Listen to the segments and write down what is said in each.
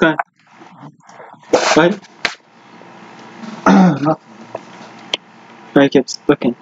sky? What? Nothing. I kept looking.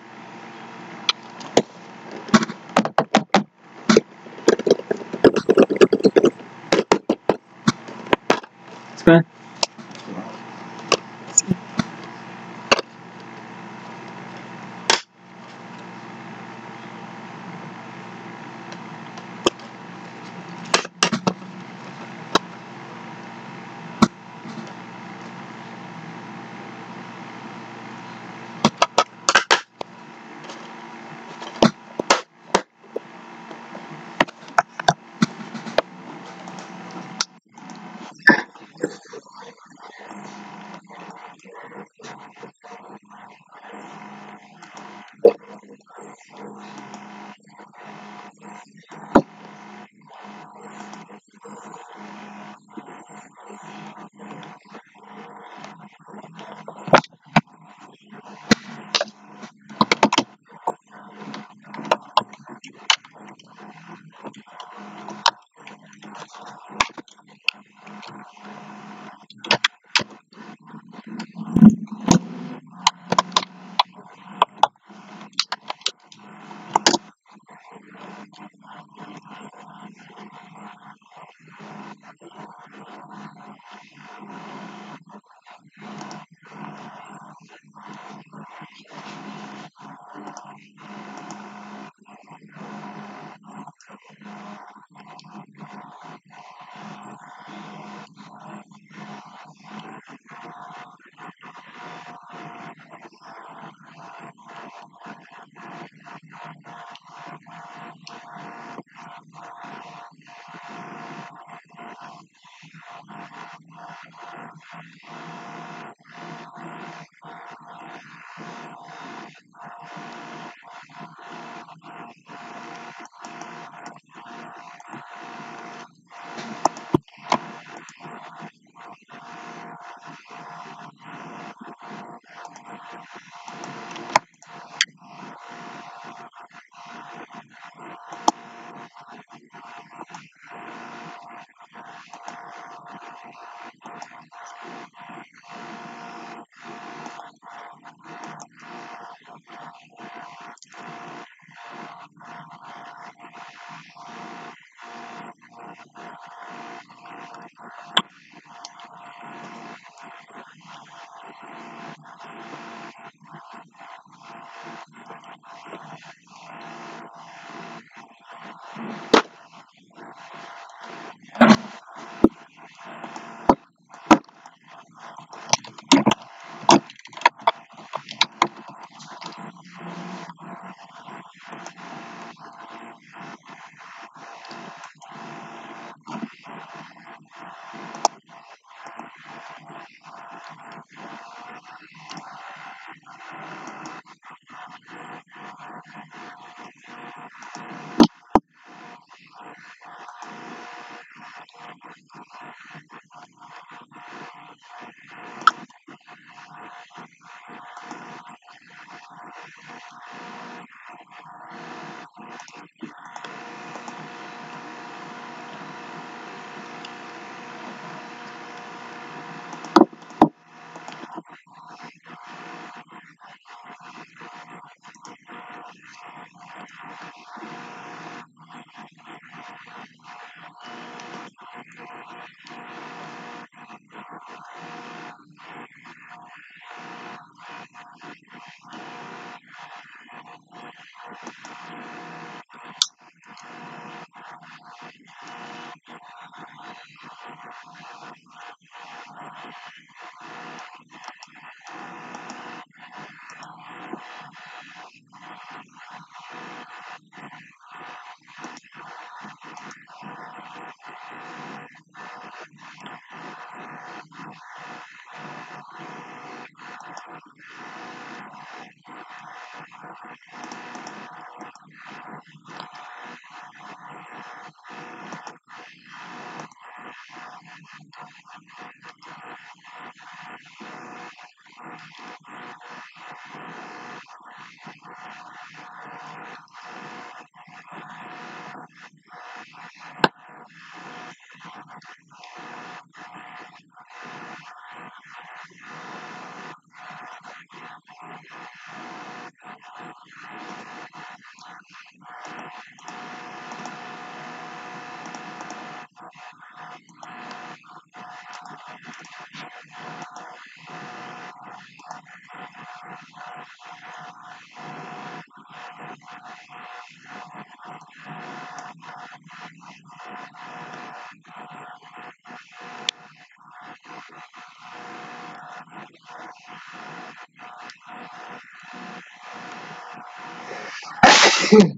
Hmm.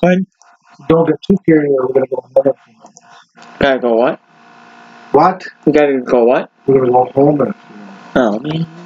Fine. Don't get too carried away. We're gonna go home. Gotta go what? What? You gotta go what? We're gonna go home in a few. Oh man.